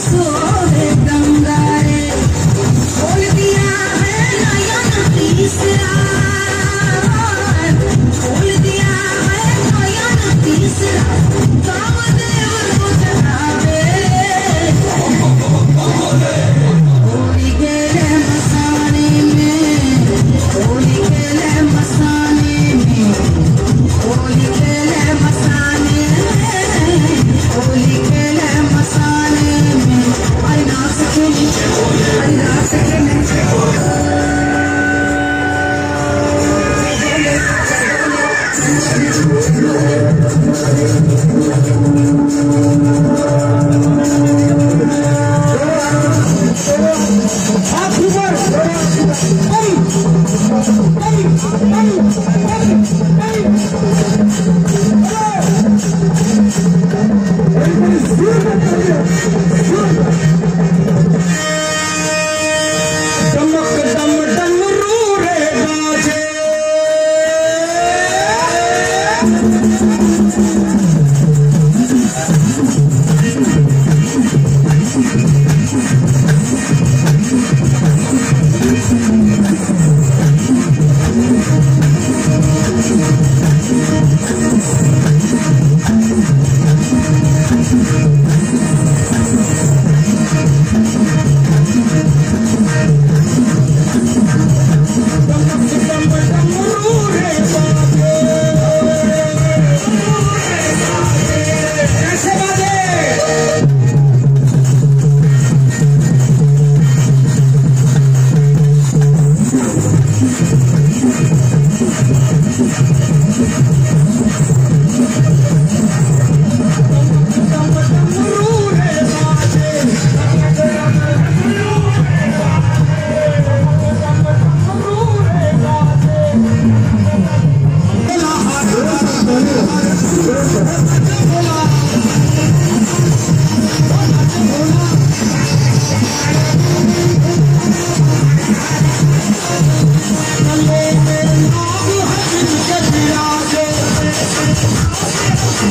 so Everybody,